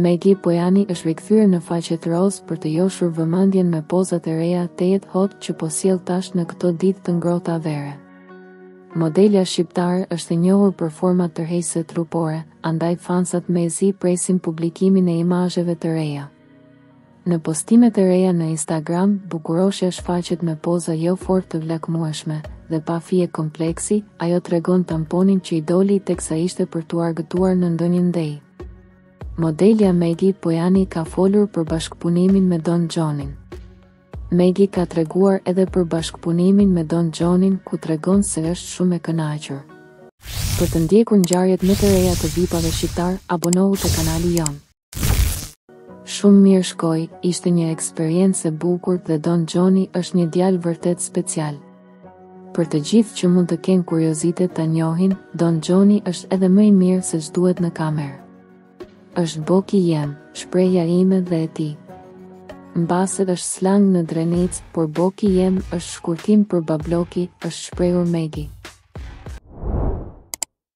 Megi Pojani është rikthyer në faqet rozë për të joshur vëmendjen me pozat e reja tejet hot që po sjellë tash në këto ditë të ngrohta vere. Modelja shqiptare është e njohur për format tërheqëse trupore, andaj fansat mezi presin publikimin e imazheve të reja. Në postimet e reja në Instagram, bukuroshja shfaqet me poza jo fort të lakmueshme dhe pa fije kompleksi, ajo tregon tamponin që i doli teksa ishte për t'u argëtuar në ndonjë ndejë. Modelja Megi Pojani ka folur për bashkëpunimin me Don Xhonin. Megi ka treguar edhe për bashkëpunimin me Don Xhonin ku tregon se është shumë e kënaqur. Për të ndjekur ngjarjet më të reja të vipave shqiptarë, abonohu te kanali ynë. Shumë mirë shkoi, ishte një eksperiencë e bukur dhe Don Xhoni është një djalë vërtet special. Për të gjithë që mund të kenë kuriozitet ta njohin, Don Xhoni është edhe më i mirë se ç'duket në kamerë. Është boki jem, shprehja ime dhe e tij. Mbase është slang në Drenicë, por boki jem është shkurtim për babloki, është shprehur Megi.